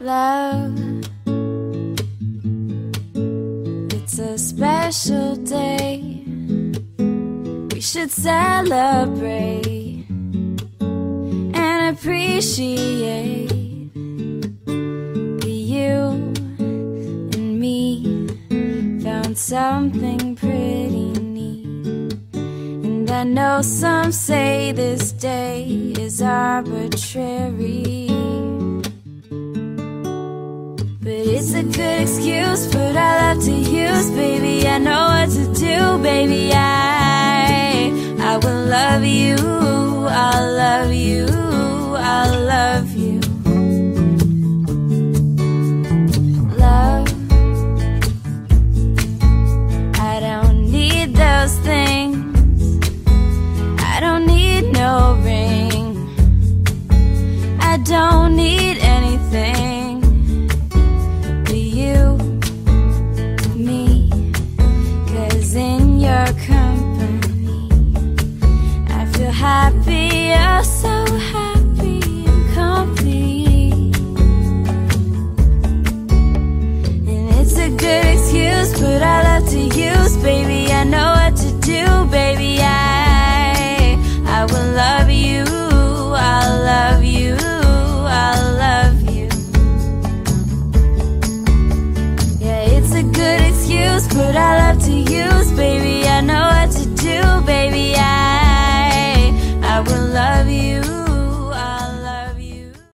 love. It's a special day. We should celebrate and appreciate that you and me found something pretty neat. And I know some say this day is arbitrary. Good excuse, but I love to use, baby. I know what to do, baby. I I will love you, I'll love you, I'll love you. Love. I don't need those things. I don't need no ring. I don't need anything